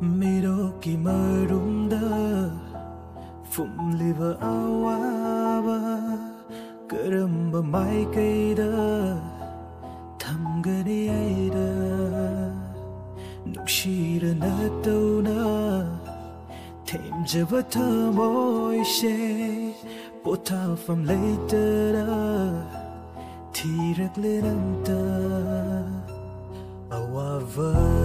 미롭기마름다 품리바 아와바 그름바 마이케이다 탐가니 아이다 눅시라 나떠우나 템제바 타모이셰 보타팜 레이더라 티렉레란타 아와바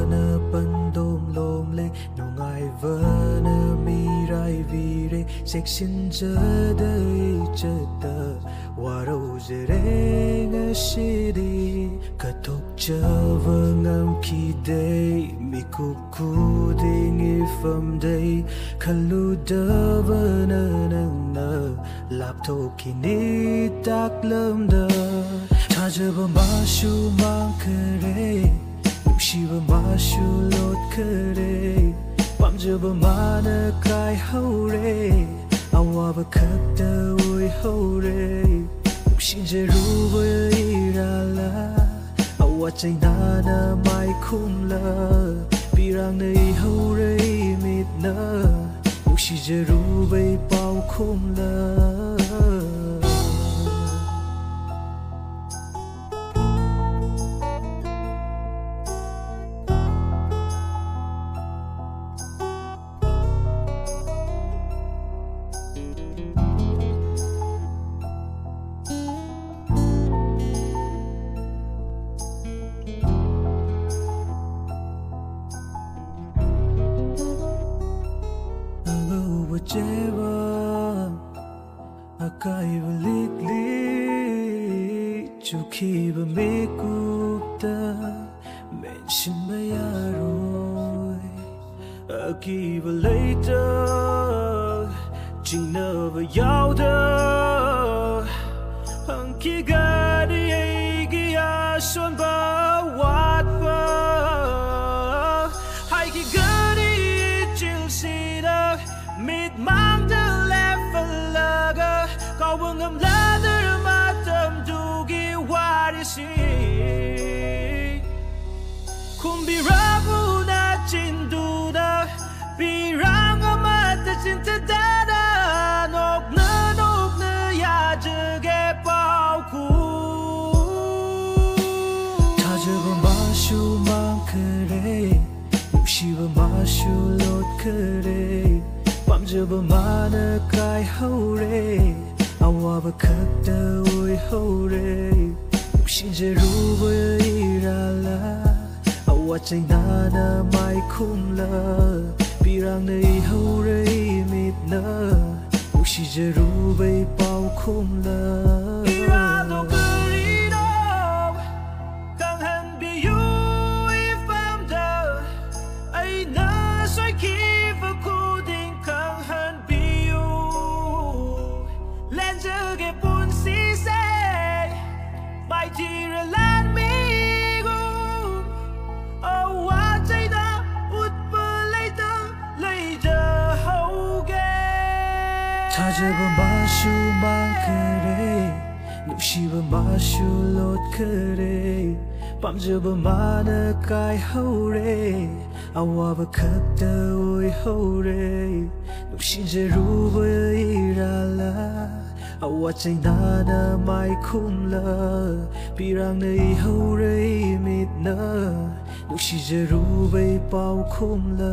ꯃꯤꯔꯥꯏꯕꯤꯔꯦ ꯆꯦꯛꯁꯤꯟꯖꯗꯩ ꯆꯠꯇ ꯋꯥꯔꯧꯖꯔꯦ ꯉꯁꯤꯗꯤ ꯀꯠꯊꯣꯛꯆꯕ ꯉꯝꯈꯤꯗꯦ ꯃꯤꯀꯨꯞ ꯈꯨꯗꯤꯡ ꯏꯐꯝꯗꯩ ꯈꯜꯂꯨꯗꯕꯅ ꯅꯪꯅ ꯂꯥꯞꯊꯣꯛꯈꯤꯅꯤ ꯇꯥꯛꯂꯝꯗ ꯊꯥꯖꯕ ꯃꯥꯁꯨ ꯃꯥꯡꯈꯔꯦ ꯅꯨꯡꯁꯤꯕ ꯃꯥꯁꯨ ꯂꯣꯠꯈꯔꯦ ꯄꯥꯝꯖꯕ ꯃꯥꯅ ꯀꯥꯏꯍꯧꯔꯦ awabakakta oi haure Ukshinje ruwe irala Awa chainana mai kumla Pirang na ihaure mitna Ukshinje ruwe pao kumla kaiv likli chukhiv me kupta mention me aroi akiv later chinav yauda anki gadi egi ashon ba wat ba haiki gadi chil sida mit my 마쇼 망크레 욕시바 마쇼 롯크레 밤저바 마나 까이 하우레 아와바 극다 우이 하우레 욕신제 루바 이랄라 아와 짜이 나나 마이 쿰라 비랑 내 하우레 밑나 욕시제 루 찾아본 마슈 마크레 눕시본 마슈 롯크레 밤져본 마나카이 하우레 아와바 컵다오이 하우레 눕신제 루브이라라 아와 쟁나나 마이 쿰라 비랑네 하우레 믿나 눕시제 루베이 바우 쿰라